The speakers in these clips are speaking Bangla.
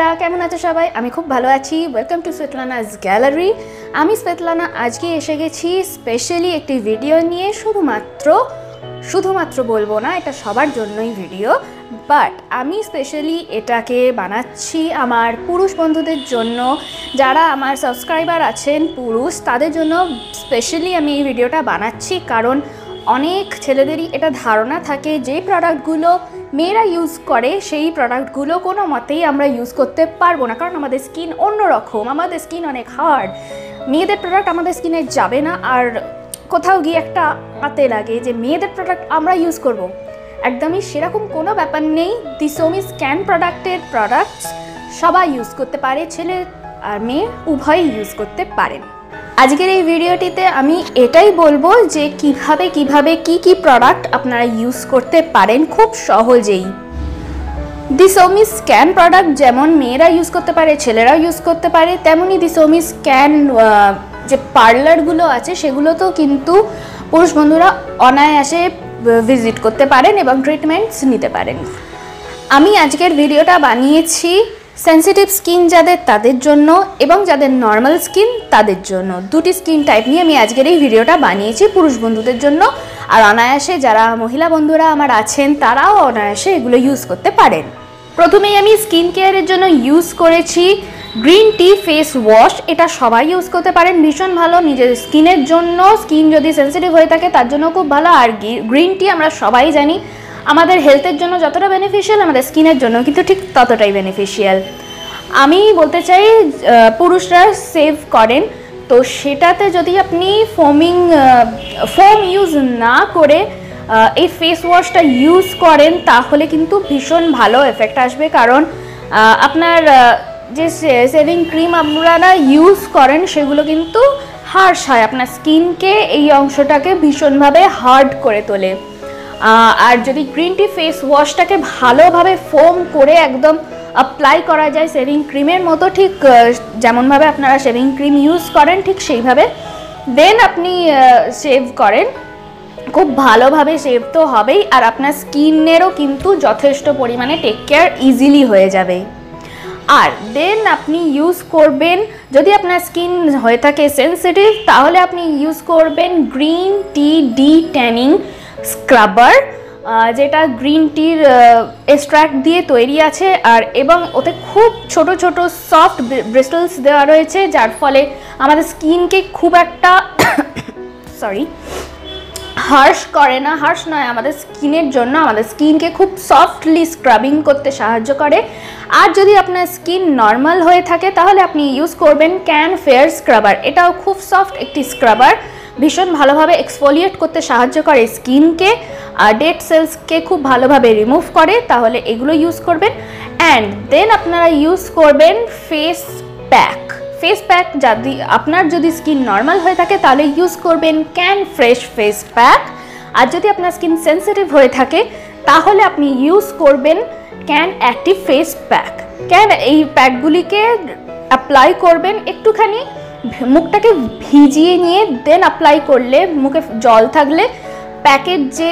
বন্ধুরা, কেমন আছো সবাই? আমি খুব ভালো আছি। ওয়েলকাম টু স্বেতলানাস গ্যালারি আমি স্বেতলানা আজকে এসে গেছি স্পেশালি একটি ভিডিও নিয়ে। শুধুমাত্র শুধুমাত্র বলব না, এটা সবার জন্যই ভিডিও বাট আমি স্পেশালি এটাকে বানাচ্ছি আমার পুরুষ বন্ধুদের জন্য। যারা আমার সাবস্ক্রাইবার আছেন পুরুষ, তাদের জন্য স্পেশালি আমি এই ভিডিওটা বানাচ্ছি। কারণ অনেক ছেলেদেরই এটা ধারণা থাকে যে প্রোডাক্টগুলো মেয়েরা ইউজ করে সেই প্রোডাক্টগুলো কোনো মতেই আমরা ইউজ করতে পারব না। কারণ আমাদের স্কিন অন্যরকম, আমাদের স্কিন অনেক হার্ড মেয়েদের প্রোডাক্ট আমাদের স্কিনে যাবে না। আর কোথাও গিয়ে একটা আতে লাগে যে মেয়েদের প্রোডাক্ট আমরা ইউজ করব। একদমই সেরকম কোনো ব্যাপার নেই। দিসোমি স্ক্যান প্রোডাক্টের প্রোডাক্টস সবাই ইউজ করতে পারে, ছেলে আর মেয়ে উভয়ই ইউজ করতে পারেন। আজকের এই ভিডিওটিতে আমি এটাই বলব যে কীভাবে কীভাবে কি কি প্রোডাক্ট আপনারা ইউজ করতে পারেন খুব সহজেই। দিসোমি স্ক্যান প্রোডাক্ট যেমন মেয়েরা ইউজ করতে পারে, ছেলেরাও ইউজ করতে পারে তেমনই দিসোমি স্ক্যান যে পার্লারগুলো আছে সেগুলোতেও কিন্তু পুরুষ বন্ধুরা অনায়াসে ভিজিট করতে পারেন এবং ট্রিটমেন্টস নিতে পারেন। আমি আজকের ভিডিওটা বানিয়েছি সেন্সিটিভ স্কিন যাদের তাদের জন্য এবং যাদের নর্মাল স্কিন তাদের জন্য। দুটি স্কিন টাইপ নিয়ে আমি আজকের এই ভিডিওটা বানিয়েছি পুরুষ বন্ধুদের জন্য। আর অনায়াসে যারা মহিলা বন্ধুরা আমার আছেন, তারাও অনায়াসে এগুলো ইউজ করতে পারেন। প্রথমেই আমি স্কিন কেয়ারের জন্য ইউজ করেছি গ্রিন টি ফেস ওয়াশ এটা সবাই ইউজ করতে পারেন, ভীষণ ভালো। নিজের স্কিনের জন্য স্কিন যদি সেন্সিটিভ হয়ে থাকে, তার জন্য খুব ভালো। আর গ্রিন টি আমরা সবাই জানি আমাদের হেলথের জন্য যতটা বেনিফিশিয়াল আমাদের স্কিনের জন্য কিন্তু ঠিক ততটাই বেনিফিশিয়াল আমি বলতে চাই পুরুষরা সেভ করেন, তো সেটাতে যদি আপনি ফোমিং ফোম ইউজ না করে এই ফেস ওয়াশটা ইউজ করেন, তাহলে কিন্তু ভীষণ ভালো এফেক্ট আসবে। কারণ আপনার যে সেভিং ক্রিম আপনারা ইউজ করেন, সেগুলো কিন্তু হার্শ হয়। আপনার স্কিনকে এই অংশটাকে ভীষণভাবে হার্ড করে তোলে। আর যদি গ্রিন টি ফেস ওয়াশটাকে ভালোভাবে ফোম করে একদম অ্যাপ্লাই করা যায় শেভিং ক্রিমের মতো, ঠিক যেমনভাবে আপনারা শেভিং ক্রিম ইউজ করেন, ঠিক সেইভাবে। দেন আপনি সেভ করেন। খুব ভালোভাবে শেভ তো হবেই, আর আপনার স্কিনেরও কিন্তু যথেষ্ট পরিমাণে টেক কেয়ার ইজিলি হয়ে যাবে। আর দেন আপনি ইউজ করবেন, যদি আপনার স্কিন হয়ে থাকে সেন্সিটিভ তাহলে আপনি ইউজ করবেন green tea de tanning scrubber যেটা গ্রিন টির এক্সট্র্যাক্ট দিয়ে তৈরি আছে। আর এবং ওতে খুব ছোট ছোট সফট ব্রিস্টলস দেওয়া রয়েছে, যার ফলে আমাদের স্কিনকে খুব একটা সরি হার্শ করে না। হার্শ নয়, আমাদের স্কিনের জন্য আমাদের স্কিনকে খুব সফটলি স্ক্রাবিং করতে সাহায্য করে। আর যদি আপনার স্কিন নর্মাল হয়ে থাকে, তাহলে আপনি ইউজ করবেন ক্যান ফেয়ার স্ক্রাবার এটাও খুব সফট একটি স্ক্রাবার ভীষণ ভালোভাবে এক্সফোলিয়েট করতে সাহায্য করে স্কিনকে আর ডেড সেলসকে খুব ভালোভাবে রিমুভ করে, তাহলে এগুলো ইউজ করবেন। অ্যান্ড দেন আপনারা ইউজ করবেন ফেস প্যাক ফেস প্যাক যদি, আপনার যদি স্কিন নর্মাল হয়ে থাকে, তাহলে ইউজ করবেন ক্যান ফ্রেশ ফেস প্যাক আর যদি আপনার স্কিন সেন্সিটিভ হয়ে থাকে, তাহলে আপনি ইউজ করবেন can active face pack can এই প্যাকগুলিকে অ্যাপ্লাই করবেন একটুখানি। মুখটাকে ভিজিয়ে নিয়ে দেন অ্যাপ্লাই করলে, মুখে জল থাকলে প্যাকের যে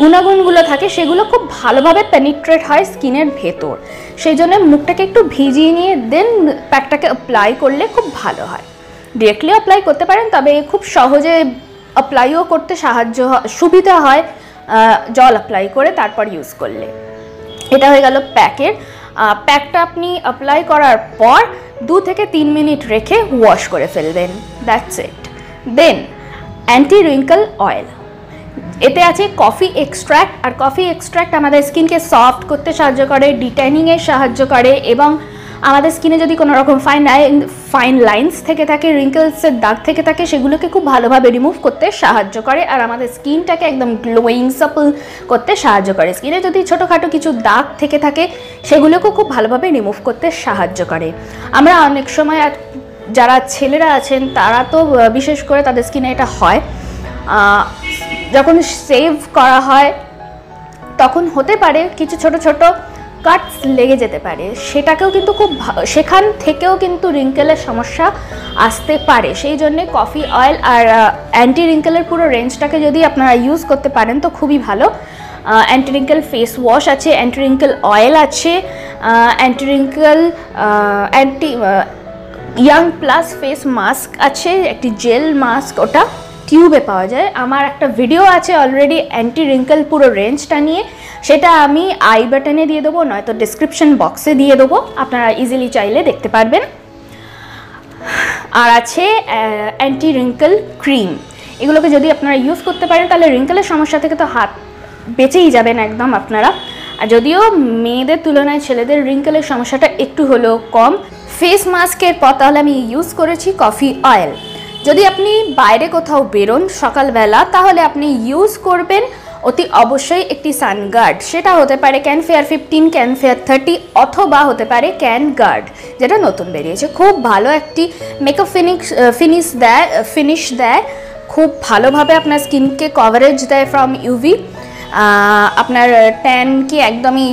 গুণাগুণগুলো থাকে, সেগুলো খুব ভালোভাবে পেনিট্রেট হয় স্কিনের ভেতর। সেই জন্য মুখটাকে একটু ভিজিয়ে নিয়ে দেন প্যাকটাকে অ্যাপ্লাই করলে খুব ভালো হয়। ডিরেক্টলি অ্যাপ্লাই করতে পারেন, তবে খুব সহজে অ্যাপ্লাইও করতে সাহায্য সুবিধা হয় জল অ্যাপ্লাই করে তারপর ইউজ করলে। এটা হয়ে গেল প্যাকের প্যাকটা আপনি অ্যাপ্লাই করার পর দু থেকে তিন মিনিট রেখে ওয়াশ করে ফেলবেন। That's it then anti wrinkle oil এতে আছে কফি এক্সট্র্যাক্ট আর কফি এক্সট্র্যাক্ট আমাদের স্কিনকে সফট করতে সাহায্য করে ডিটাইনিংয়ে সাহায্য করে, এবং আমাদের স্কিনে যদি কোনো রকম ফাইন লাইন ফাইন লাইন্স থেকে থাকে রিঙ্কেলসের দাগ থেকে থাকে, সেগুলোকে খুব ভালোভাবে রিমুভ করতে সাহায্য করে আর আমাদের স্কিনটাকে একদম গ্লোয়িং সাপল করতে সাহায্য করে। স্কিনে যদি ছোটোখাটো কিছু দাগ থেকে থাকে, সেগুলোকেও খুব ভালোভাবে রিমুভ করতে সাহায্য করে। আমরা অনেক সময় যারা ছেলেরা আছেন, তারা তো বিশেষ করে তাদের স্কিনে এটা হয়। যখন সেভ করা হয়, তখন হতে পারে কিছু ছোট ছোট কাটস লেগে যেতে পারে। সেটাকেও কিন্তু খুব সেখান থেকেও কিন্তু রিঙ্কেলের সমস্যা আসতে পারে। সেই জন্যে কফি অয়েল আর অ্যান্টি রিঙ্কেলের পুরো রেঞ্জটাকে যদি আপনারা ইউজ করতে পারেন তো খুবই ভালো। অ্যান্টি রিঙ্কেল ফেস ওয়াশ আছে অ্যান্টি রিঙ্কেল অয়েল আছে anti wrinkle anti young plus face mask আছে, একটি জেল মাস্ক ওটা। টিউবে পাওয়া যায়। আমার একটা ভিডিও আছে অলরেডি অ্যান্টি রিঙ্কেল পুরো রেঞ্জটা নিয়ে। সেটা আমি আই বাটনে দিয়ে দেবো, নয়তো ডিসক্রিপশন বক্সে দিয়ে দেবো। আপনারা ইজিলি চাইলে দেখতে পারবেন। আর আছে অ্যান্টি রিঙ্কল ক্রিম এগুলোকে যদি আপনারা ইউজ করতে পারেন, তাহলে রিঙ্কলের সমস্যা থেকে তো হাত বেঁচেই যাবেন একদম আপনারা। আর যদিও মেয়েদের তুলনায় ছেলেদের রিঙ্কলের সমস্যাটা একটু হলেও কম ফেস মাস্কের পর তাহলে আমি ইউজ করেছি কফি অয়েল যদি আপনি বাইরে কোথাও বেরোন সকালবেলা, তাহলে আপনি ইউজ করবেন অতি অবশ্যই একটি সানগার্ড সেটা হতে পারে can fair fifteen can fair thirty অথবা হতে পারে ক্যান গার্ড যেটা নতুন বেরিয়েছে। খুব ভালো একটি মেকআপ ফিনিশ ফিনিশ দেয় ফিনিশ দেয়। খুব ভালোভাবে আপনার স্কিনকে কভারেজ দেয় ফ্রম ইউভি আপনার ট্যানকে একদমই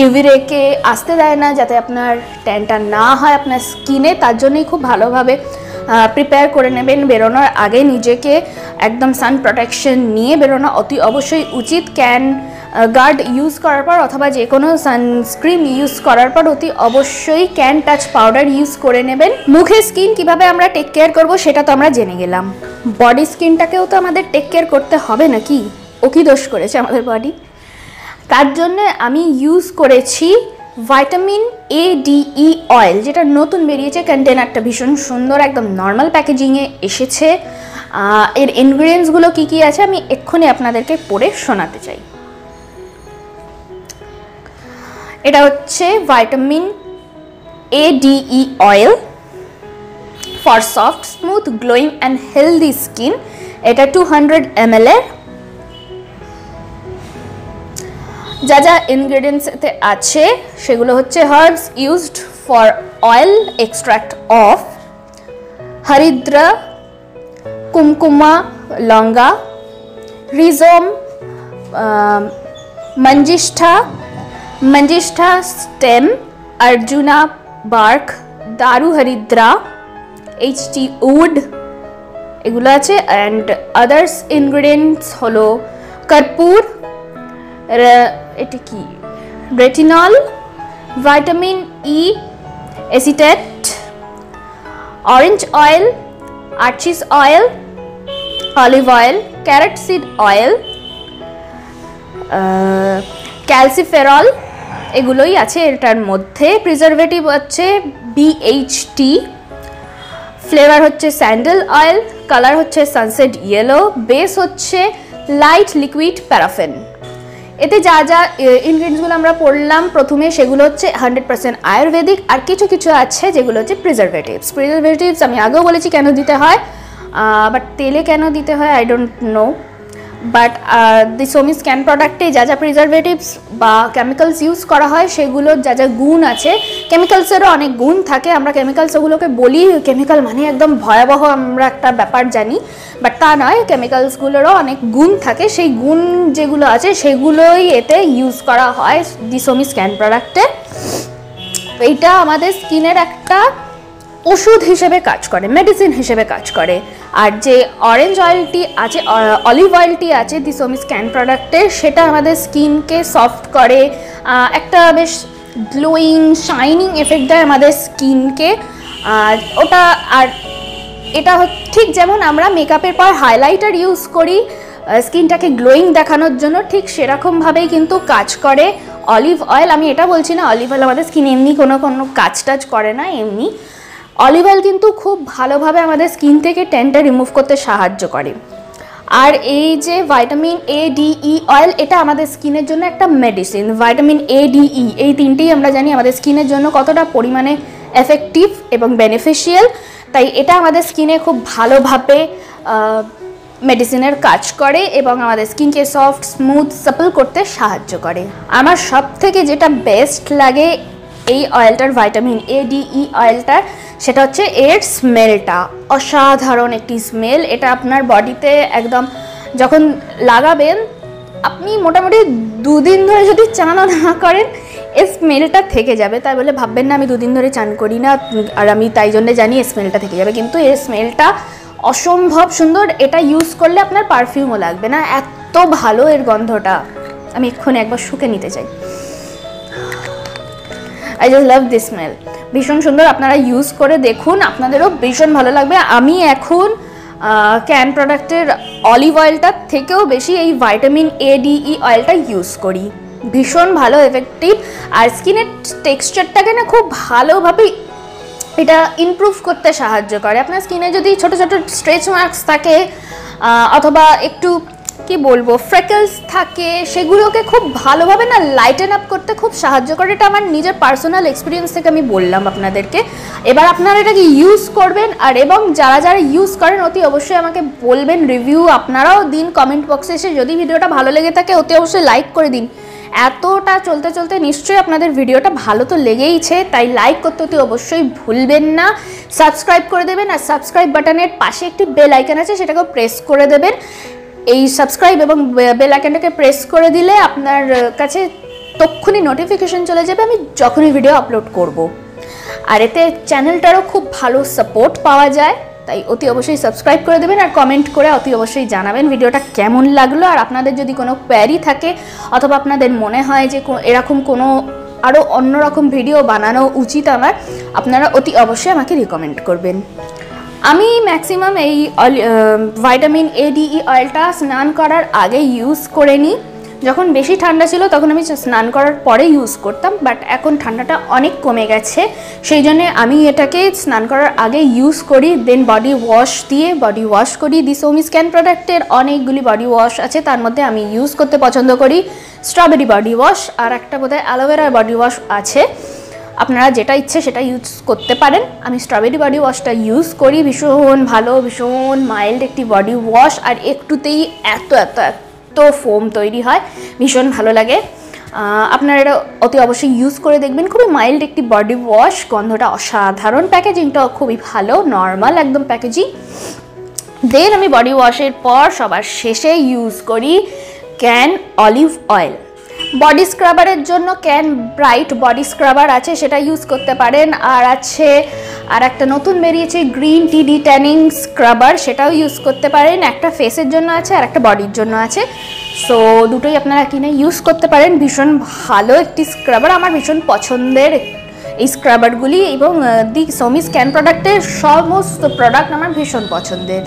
ইউভি রেকে আসতে দেয় না, যাতে আপনার ট্যানটা না হয় আপনার স্কিনে তার জন্যই খুব ভালোভাবে প্রিপেয়ার করে নেবেন বেরোনোর আগে নিজেকে একদম সান প্রোটেকশন নিয়ে বেরোনো অতি অবশ্যই উচিত। ক্যান গার্ড ইউজ করার পর অথবা যে কোনো সানস্ক্রিন ইউজ করার পর অতি অবশ্যই ক্যান টাচ পাউডার ইউজ করে নেবেন। মুখে স্কিন কীভাবে আমরা টেক কেয়ার করব সেটা তো আমরা জেনে গেলাম। বডি স্কিনটাকেও তো আমাদের টেক কেয়ার করতে হবে নাকি? ও কি দোষ করেছে আমাদের বডি তার জন্য আমি ইউজ করেছি ভাইটামিন এ ডিই অয়েল যেটা নতুন বেরিয়েছে কন্টেনারটা ভীষণ সুন্দর, একদম নর্মাল প্যাকেজিংয়ে এসেছে। এর ইনগ্রিডিয়েন্টসগুলো কী কী আছে, আমি এক্ষুনি আপনাদেরকে পড়ে শোনাতে চাই। এটা হচ্ছে vitamin A D E oil for soft smooth glowing and healthy skin এটা টু হান্ড্রেড এম যা যা ইনগ্রেডিয়েন্টস এতে আছে, সেগুলো হচ্ছে herbs used for oil extract of হরিদ্রা কুমকুমা লঙ্গা রিজম মঞ্জিষ্ঠা মঞ্জিষ্ঠা স্টেম অর্জুনা বার্ক দারু হরিদ্রা এইচ টি উড এগুলো আছে অ্যান্ড আদার্স ইনগ্রিডিয়েন্টস হলো কর্পূর এটি কি? Retinol vitamin E acetate orange oil, arachis oil, olive oil, carrot seed oil calciferol, এগুলোই আছে। এটার মধ্যে প্রিজারভেটিভ হচ্ছে বিএইচটি ফ্লেভার হচ্ছে স্যান্ডেল অয়েল কালার হচ্ছে সানসেট ইয়েলো বেস হচ্ছে লাইট লিকুইড প্যারাফেন এতে যা যা ইনগ্রিডিয়েন্টসগুলো আমরা পড়লাম, প্রথমে সেগুলো হচ্ছে হান্ড্রেড পার্সেন্ট আয়ুর্বেদিক, আর কিছু কিছু আছে যেগুলো হচ্ছে প্রিজারভেটিভস প্রিজারভেটিভস আমি আগেও বলেছি কেন দিতে হয় বাট তেলে কেন দিতে হয় I don't know but the Somy স্ক্যান প্রোডাক্টে যা যা প্রিজারভেটিভস বা কেমিক্যালস ইউজ করা হয়, সেগুলোর যা যা গুণ আছে কেমিক্যালসেরও অনেক গুণ থাকে। আমরা কেমিক্যালস ওগুলোকে বলি কেমিক্যাল মানে একদম ভয়াবহ আমরা একটা ব্যাপার জানি। বাট তা নয় কেমিক্যালসগুলোরও অনেক গুণ থাকে। সেই গুণ যেগুলো আছে, সেগুলোই এতে ইউজ করা হয় দি সোমি স্ক্যান প্রোডাক্টে এইটা আমাদের স্কিনের একটা ওষুধ হিসেবে কাজ করে মেডিসিন হিসেবে কাজ করে। আর যে অরেঞ্জ অয়েলটি আছে অলিভ অয়েলটি আছে দিসোমি স্ক্যান প্রোডাক্টে সেটা আমাদের স্কিনকে সফট করে একটা বেশ গ্লোয়িং শাইনিং এফেক্ট দেয় আমাদের স্কিনকে আর ওটা, আর এটা ঠিক যেমন আমরা মেকআপের পর হাইলাইটার ইউজ করি স্কিনটাকে গ্লোয়িং দেখানোর জন্য, ঠিক সেরকমভাবেই কিন্তু কাজ করে। অলিভ অয়েল আমি এটা বলছি না অলিভ অয়েল আমাদের স্কিন এমনি কোনো কোনো কাজ টাজ করে না, এমনি। অলিভ অয়েল কিন্তু খুব ভালোভাবে আমাদের স্কিন থেকে ট্যানটা রিমুভ করতে সাহায্য করে। আর এই যে ভাইটামিন এ ডিই অয়েল এটা আমাদের স্কিনের জন্য একটা মেডিসিন ভাইটামিন এ ডিই এই তিনটেই আমরা জানি আমাদের স্কিনের জন্য কতটা পরিমাণে এফেক্টিভ এবং বেনিফিশিয়াল তাই এটা আমাদের স্কিনে খুব ভালোভাবে মেডিসিনের কাজ করে এবং আমাদের স্কিনকে সফট স্মুথ সাপল করতে সাহায্য করে। আমার সব থেকে যেটা বেস্ট লাগে এই অয়েলটার ভাইটামিন এ ডিই অয়েলটার সেটা হচ্ছে এর স্মেলটা অসাধারণ একটি স্মেল এটা আপনার বডিতে একদম যখন লাগাবেন, আপনি মোটামুটি দুদিন ধরে যদি চানও না করেন এই স্মেলটা থেকে যাবে। তাই বলে ভাববেন না, আমি দুদিন ধরে চান করি না, আর আমি তাই জন্য জানি এই স্মেলটা থেকে যাবে। কিন্তু এর স্মেলটা অসম্ভব সুন্দর। এটা ইউজ করলে আপনার পারফিউমও লাগবে না। এত ভালো এর গন্ধটা। আমি এক্ষুনি একবার শুকে নিতে চাই। I just love this smell ভীষণ সুন্দর আপনারা ইউজ করে দেখুন, আপনাদেরও ভীষণ ভালো লাগবে। আমি এখন ক্যান প্রোডাক্টের অলিভ অয়েলটার থেকেও বেশি এই ভাইটামিন এ ডিই অয়েলটা ইউজ করি। ভীষণ ভালো এফেক্টিভ আর স্কিনের টেক্সচারটাকে না খুব ভালোভাবে এটা ইমপ্রুভ করতে সাহায্য করে। আপনার স্কিনে যদি ছোট ছোট স্ট্রেচ মার্কস থাকে অথবা একটু কি বলব ফ্রেকলস থাকে, সেগুলোকে খুব ভালোভাবে না লাইটেন আপ করতে খুব সাহায্য করে। এটা আমার নিজের পার্সোনাল এক্সপিরিয়েন্স থেকে আমি বললাম আপনাদেরকে। এবার আপনারা এটাকে ইউজ করবেন, আর এবং যারা যারা ইউজ করেন, অতি অবশ্যই আমাকে বলবেন রিভিউ আপনারাও দিন কমেন্ট বক্সে এসে। যদি ভিডিওটা ভালো লেগে থাকে, অতি অবশ্যই লাইক করে দিন। এতটা চলতে চলতে নিশ্চয়ই আপনাদের ভিডিওটা ভালো তো লেগেইছে, তাই লাইক করতে অতি অবশ্যই ভুলবেন না। সাবস্ক্রাইব করে দেবেন, আর সাবস্ক্রাইব বাটনের পাশে একটি বেল আইকন আছে, সেটাকেও প্রেস করে দেবেন। এই সাবস্ক্রাইব এবং বেল আইকনটাকে প্রেস করে দিলে আপনার কাছে তক্ষুনি নোটিফিকেশন চলে যাবে, আমি যখনই ভিডিও আপলোড করব। আর এতে চ্যানেলটারও খুব ভালো সাপোর্ট পাওয়া যায়, তাই অতি অবশ্যই সাবস্ক্রাইব করে দেবেন আর কমেন্ট করে অতি অবশ্যই জানাবেন ভিডিওটা কেমন লাগল আর আপনাদের যদি কোনো কোয়ারি থাকে, অথবা আপনাদের মনে হয় যে এরকম কোনো আরও অন্যরকম ভিডিও বানানো উচিত আমার, আপনারা অতি অবশ্যই আমাকে রিকমেন্ড করবেন আমি ম্যাক্সিমাম এই ভাইটামিন এ ডিই অয়েলটা স্নান করার আগে ইউজ করে নিই। যখন বেশি ঠান্ডা ছিল তখন আমি স্নান করার পরে ইউজ করতাম বাট এখন ঠান্ডাটা অনেক কমে গেছে। সেই জন্যে আমি এটাকে স্নান করার আগে ইউজ করি দেন বডি ওয়াশ দিয়ে বডি ওয়াশ করি। দি সোমি স্ক্যান প্রোডাক্টের অনেকগুলি বডি ওয়াশ আছে, তার মধ্যে আমি ইউজ করতে পছন্দ করি। স্ট্রবেরি বডি ওয়াশ আর একটা বোধহয় অ্যালোভেরার বডি ওয়াশ আছে। আপনারা যেটা ইচ্ছে সেটা ইউজ করতে পারেন। আমি স্ট্রবেরি বডি ওয়াশটা ইউজ করি। ভীষণ ভালো, ভীষণ মাইল্ড একটি বডি ওয়াশ আর একটুতেই এত এত এত ফোম তৈরি হয়। ভীষণ ভালো লাগে। আপনারা এটা অতি অবশ্যই ইউজ করে দেখবেন। খুবই মাইল্ড একটি বডি ওয়াশ গন্ধটা অসাধারণ প্যাকেজিংটাও খুবই ভালো নর্মাল একদম প্যাকেজিং দেন আমি বডি ওয়াশের পর সবার শেষে ইউজ করি ক্যান অলিভ অয়েল বডি স্ক্রাবারের জন্য ক্যান ব্রাইট বডি স্ক্রাবার আছে, সেটা ইউজ করতে পারেন। আর আছে, আর একটা নতুন বেরিয়েছে green tea de tanning scrubber, সেটাও ইউজ করতে পারেন। একটা ফেসের জন্য আছে, আর একটা বডির জন্য আছে। সো দুটোই আপনারা কিনে ইউজ করতে পারেন। ভীষণ ভালো একটি স্ক্রাবার, আমার ভীষণ পছন্দের এই স্ক্রাবারগুলি এবং দি সোমি স্ক্যান প্রোডাক্টের সমস্ত প্রোডাক্ট আমার ভীষণ পছন্দের।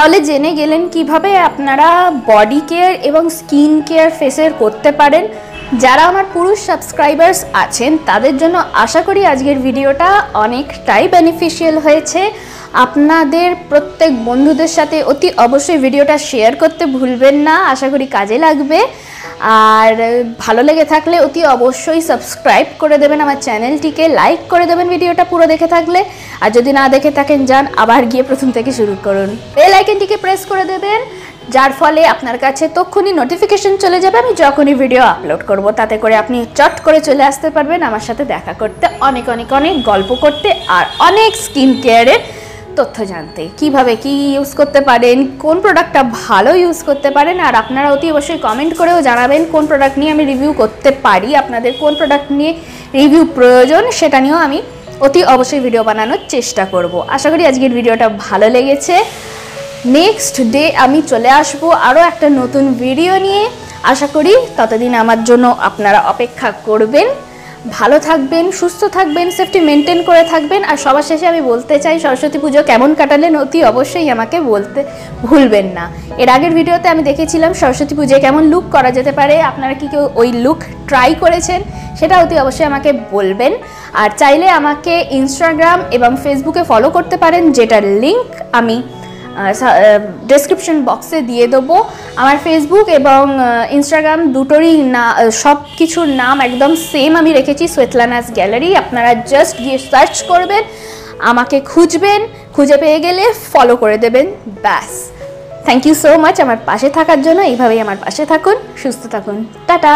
তাহলে জেনে গেলেন কীভাবে আপনারা বডি কেয়ার এবং স্কিন কেয়ার ফেসের করতে পারেন। যারা আমার পুরুষ সাবস্ক্রাইবার্স আছেন, তাদের জন্য আশা করি আজকের ভিডিওটা অনেকটাই বেনিফিশিয়াল হয়েছে। আপনাদের প্রত্যেক বন্ধুদের সাথে অতি অবশ্যই ভিডিওটা শেয়ার করতে ভুলবেন না। আশা করি কাজে লাগবে। আর ভালো লেগে থাকলে অতি অবশ্যই সাবস্ক্রাইব করে দেবেন আমার চ্যানেলটিকে লাইক করে দেবেন ভিডিওটা পুরো দেখে থাকলে। আর যদি না দেখে থাকেন, যান আবার গিয়ে প্রথম থেকে শুরু করুন। বেল আইকনটিকে প্রেস করে দেবেন, যার ফলে আপনার কাছে তক্ষুনি নোটিফিকেশন চলে যাবে। আমি যখনই ভিডিও আপলোড করব, তাতে করে আপনি চট করে চলে আসতে পারবেন। আমার সাথে দেখা করতে অনেক অনেক অনেক, গল্প করতে আর অনেক স্কিন কেয়ারের তথ্য জানতে। কীভাবে কি ইউজ করতে পারেন? কোন প্রোডাক্টটা ভালো ইউজ করতে পারেন? আর আপনারা অতি অবশ্যই কমেন্ট করেও জানাবেন কোন প্রোডাক্ট নিয়ে আমি রিভিউ করতে পারি, আপনাদের কোন প্রোডাক্ট নিয়ে রিভিউ প্রয়োজন সেটা নিয়েও আমি অতি অবশ্যই ভিডিও বানানোর চেষ্টা করব। আশা করি আজকের ভিডিওটা ভালো লেগেছে। নেক্সট ডে আমি চলে আসব আরও একটা নতুন ভিডিও নিয়ে। আশা করি ততদিন আমার জন্য আপনারা অপেক্ষা করবেন। ভালো থাকবেন, সুস্থ থাকবেন সেফটি মেনটেন করে থাকবেন। আর সবার শেষে আমি বলতে চাই, সরস্বতী পুজো কেমন কাটালেন অতি অবশ্যই আমাকে বলতে ভুলবেন না। এর আগের ভিডিওতে আমি দেখেছিলাম সরস্বতী পুজোয় কেমন লুক করা যেতে পারে। আপনারা কি কেউ ওই লুক ট্রাই করেছেন? সেটা অতি অবশ্যই আমাকে বলবেন। আর চাইলে আমাকে ইনস্টাগ্রাম এবং ফেসবুকে ফলো করতে পারেন, যেটার লিঙ্ক আমি ডেসক্রিপশন বক্সে দিয়ে দেবো। আমার ফেসবুক এবং ইনস্টাগ্রাম দুটোরই না সব কিছুর নাম একদম সেম আমি রেখেছি সোয়েতলানাস গ্যালারি আপনারা জাস্ট গিয়ে সার্চ করবেন, আমাকে খুঁজবেন, খুঁজে পেয়ে গেলে ফলো করে দেবেন, ব্যাস। থ্যাংক ইউ সো মাচ আমার পাশে থাকার জন্য, এইভাবেই আমার পাশে থাকুন, সুস্থ থাকুন। টাটা!